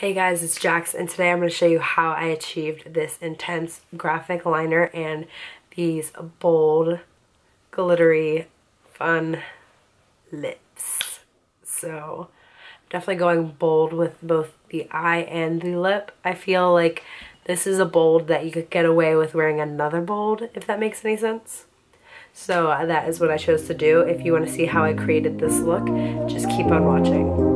Hey guys, it's Jaxx and today I'm going to show you how I achieved this intense graphic liner and these bold, glittery, fun lips. So definitely going bold with both the eye and the lip. I feel like this is a bold that you could get away with wearing another bold, if that makes any sense. So uh, that is what I chose to do. If you want to see how I created this look, just keep on watching.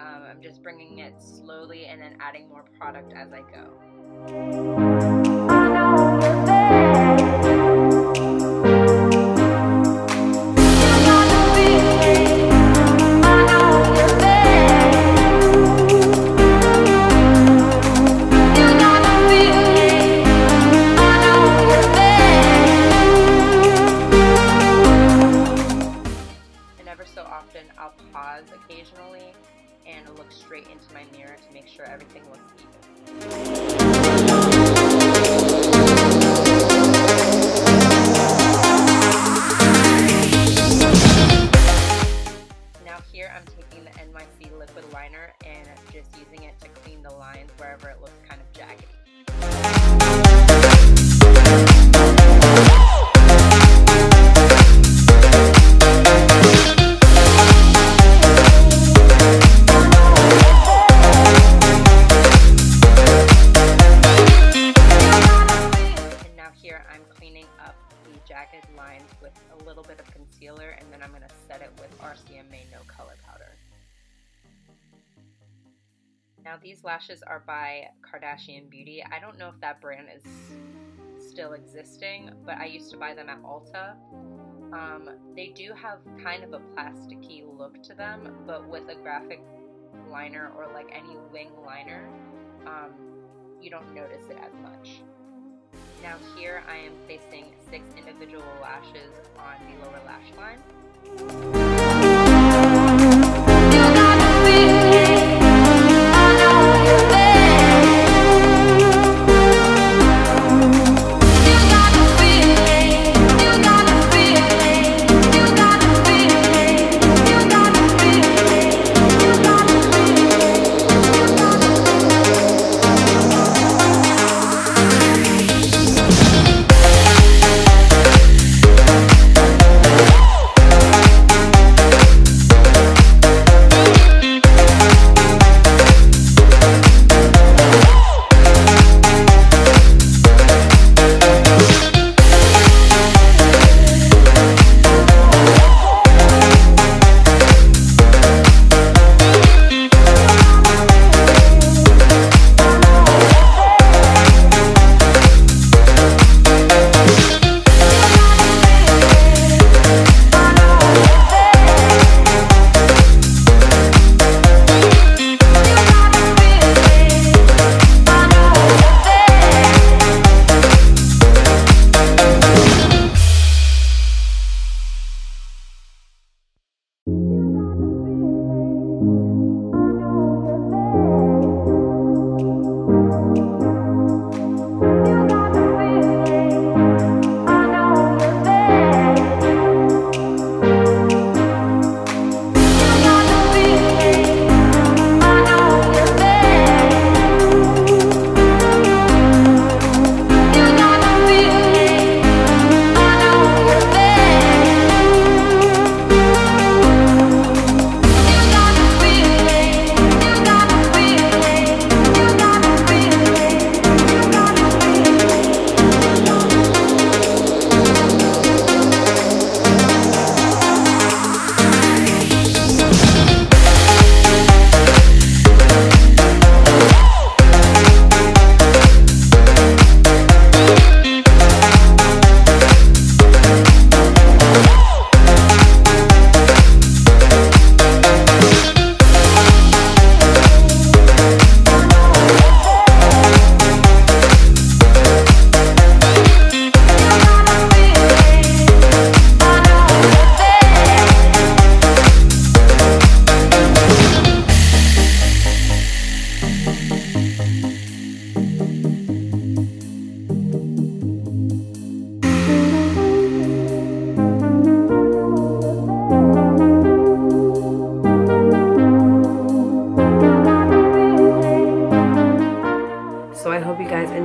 Um, I'm just bringing it slowly and then adding more product as I go. Now these lashes are by Kardashian Beauty. I don't know if that brand is still existing, but I used to buy them at Ulta. Um, they do have kind of a plasticky look to them, but with a graphic liner or like any wing liner, um, you don't notice it as much. Now here I am placing six individual lashes on the lower lash line.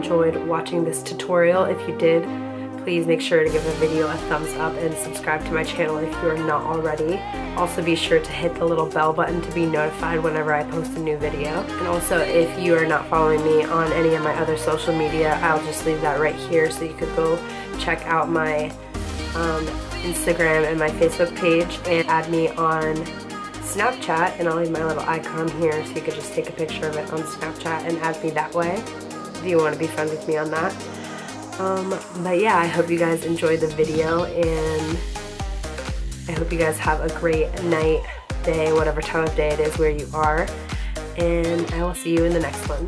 Watching this tutorial. If you did, please make sure to give the video a thumbs up and subscribe to my channel if you are not already. Also be sure to hit the little bell button to be notified whenever I post a new video. And also if you are not following me on any of my other social media, I'll just leave that right here so you could go check out my um, Instagram and my Facebook page and add me on Snapchat and I'll leave my little icon here so you could just take a picture of it on Snapchat and add me that way if you want to be friends with me on that. Um, but yeah, I hope you guys enjoyed the video and I hope you guys have a great night, day, whatever time of day it is where you are. And I will see you in the next one.